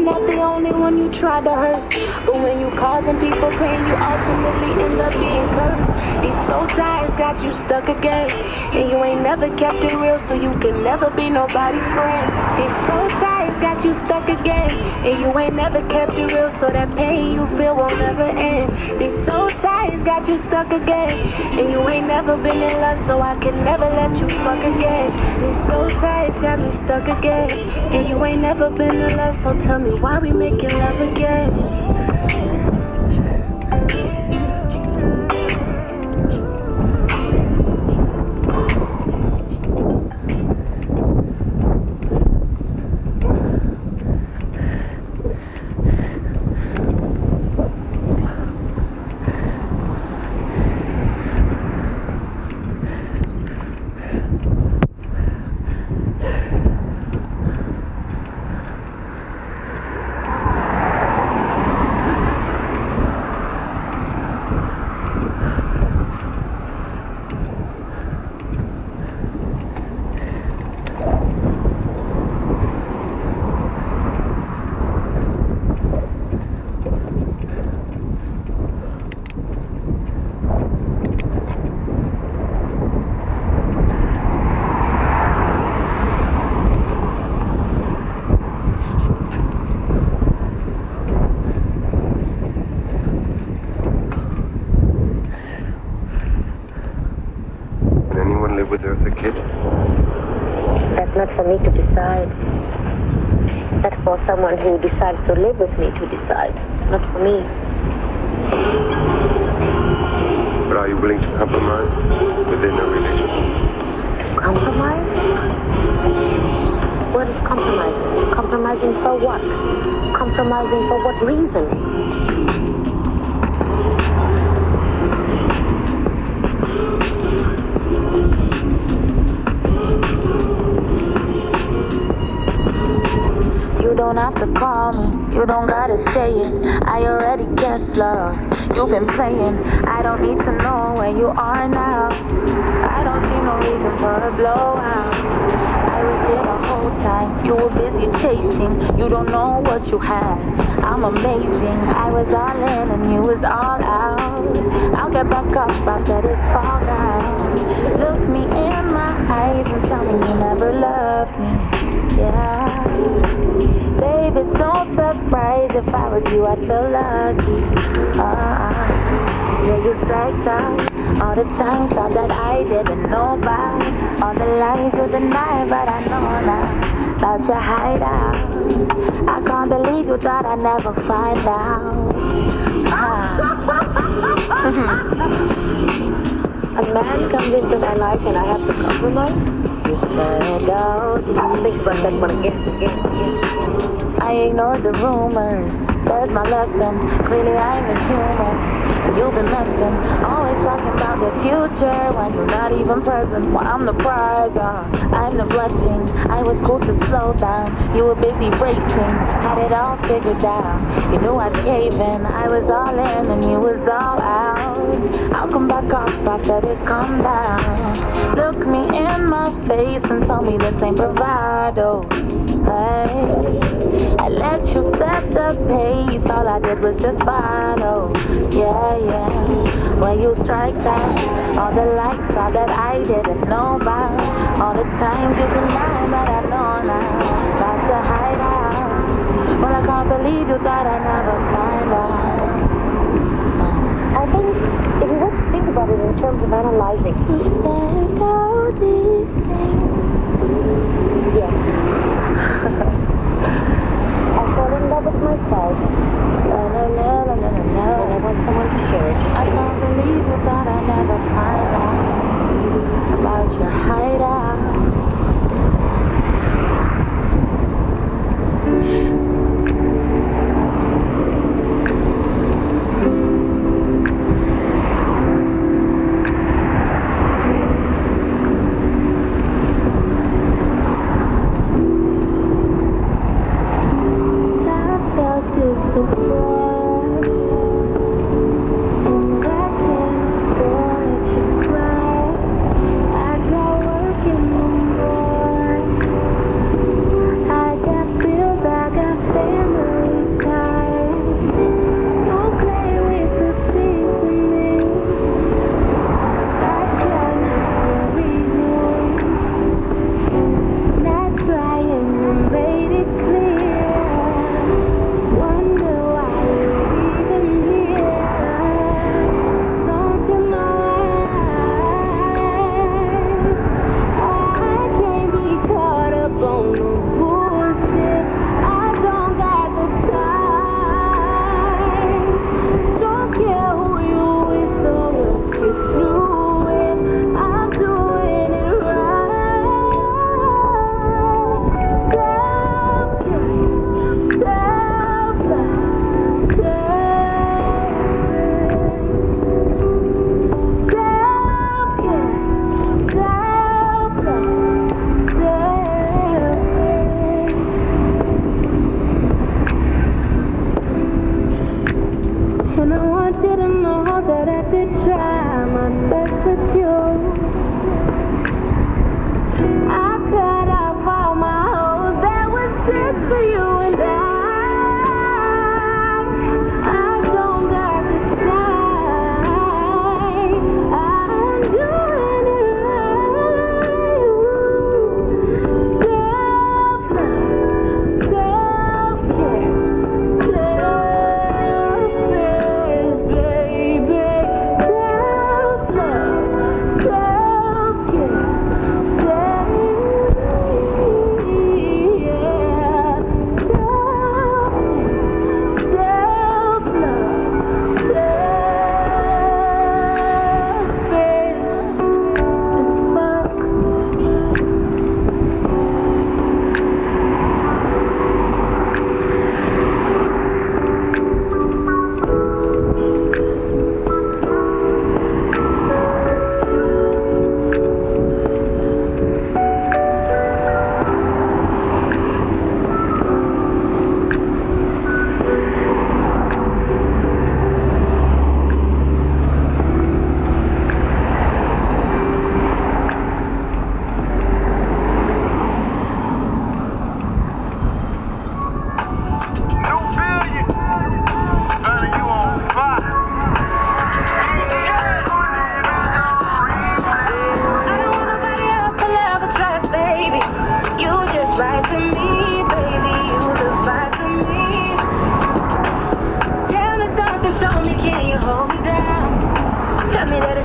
I'm not the only one you tried to hurt. But when you causing people pain, you ultimately end up being cursed. These soul ties got you stuck again. And you ain't never kept it real, so you can never be nobody's friend. These soul ties got you stuck again. And you ain't never kept it real, so that pain you feel will never end. These soul ties got you stuck again. And you ain't never been in love, so I can never let you fuck again. These soul ties got me stuck again. And you ain't never been in love, so tell me why we making love again. Can anyone live with her as a kid? That's not for me to decide. That's for someone who decides to live with me to decide. Not for me. But are you willing to compromise within a relationship? Compromise? What is compromising? Compromising for what? Compromising for what reason? Don't have to call me, you don't gotta say it. I already guess love. You've been playing, I don't need to know where you are now. I don't see no reason for a blowout. I was here the whole time, you were busy chasing. You don't know what you had. I'm amazing, I was all in and you was all out. I'll get back up after this fall down. Look me in my eyes and tell me you never loved me. Yeah. Baby, it's no surprise if I was you, I'd feel lucky. Uh, yeah, you strike out all the times thought that I didn't know about. All the lies you deny, but I know now about your hideout. I can't believe you thought I'd never find out. A man comes into my life and I have to compromise? Out. Think about that one again. I ignored the rumors. There's my lesson. Clearly I'm a human. You've been messing, always talking about the future when you're not even present. Well, I'm the prize, uh, I'm the blessing. I was cool to slow down. You were busy racing, had it all figured out. You knew I'd cave in. I was all in and you was all out. I'll come back up after this calm down. Look me in my face and tell me this ain't bravado. Hey, I let you set the pace. All I did was just follow. Yeah, yeah. When you strike that, all the likes, all that I didn't know about. All the times you denied that I know now. About your hideout. Well, I can't believe you thought I'd never find out. I think if you were to think about it in terms of analyzing, You said all these things. yes. I fell in love with myself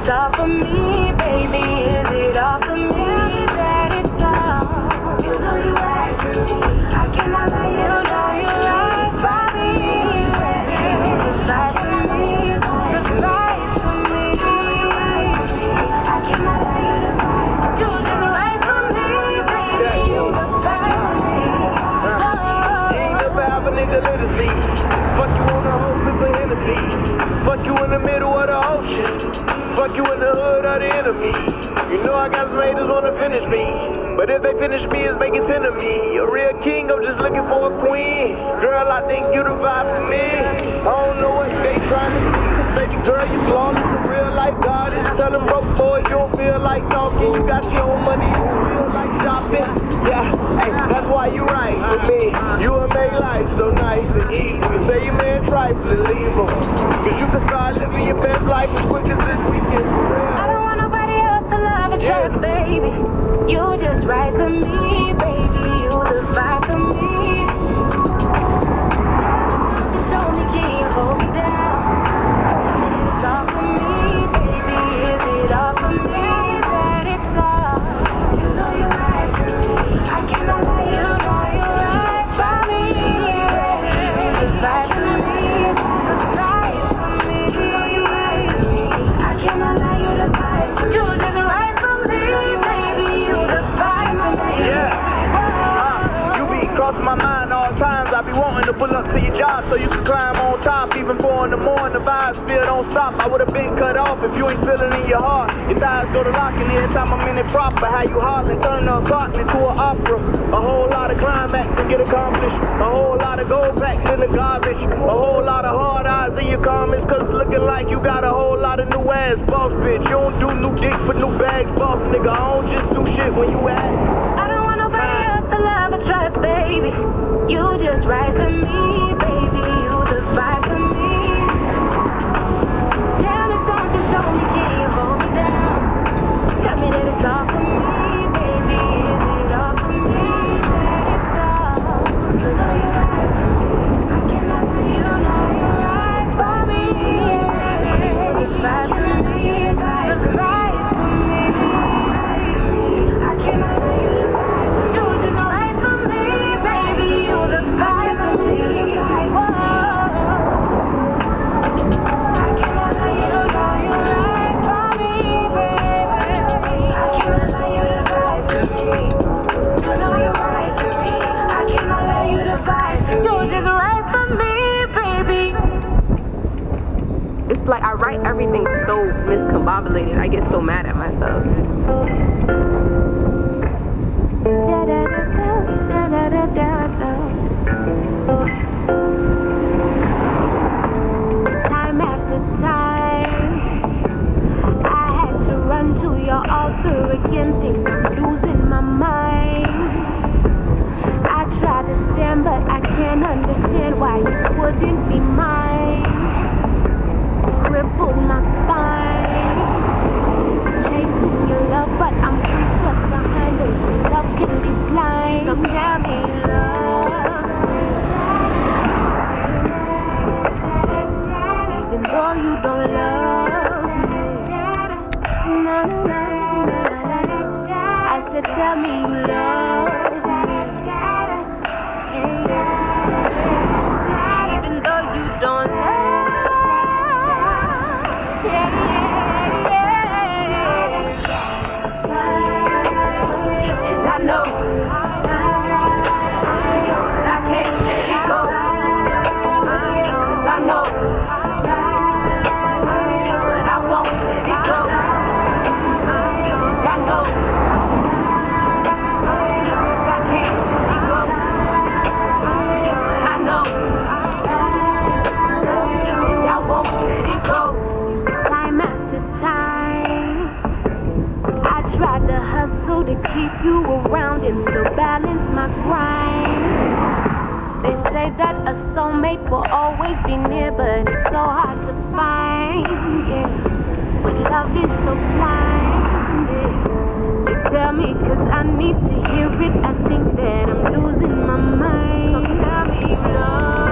All for me, baby? Is it all for me that it's all? You know you're act me. I cannot lie. I got some haters wanna finish me. But if they finish me, it's making ten of me. A real king, I'm just looking for a queen. Girl, I think you the vibe for me. I don't know what they trying to see. Baby girl, you flawless. Real life God is telling broke boys you don't feel like talking. You got your own money, you feel like shopping. Yeah, hey, that's why you right for me. You will make life so nice and easy. Say your man trifling, leave him. Cause you can start living your best life as quick as this weekend. Just baby. You just right for me, baby. You the vibe for me. Show me key. job so you can climb on top. Even four in the morning, the vibes still don't stop. I would've been cut off if you ain't feeling in your heart. Your thighs go to locking every time I'm in it proper. How you hollering, turn the apartment to an opera. A whole lot of climax and get accomplished. A whole lot of gold packs in the garbage. A whole lot of hard eyes in your comments, cause it's looking like you got a whole lot of new ass, boss bitch. You don't do new dick for new bags, boss nigga. I don't just do shit when you ask. I don't want nobody else to love or trust, baby. You just right for me. hustle to keep you around and still balance my grind. They say that a soulmate will always be near, but it's so hard to find. Yeah, when love is so blind. Just tell me, cause I need to hear it. I think that I'm losing my mind. So tell me, love.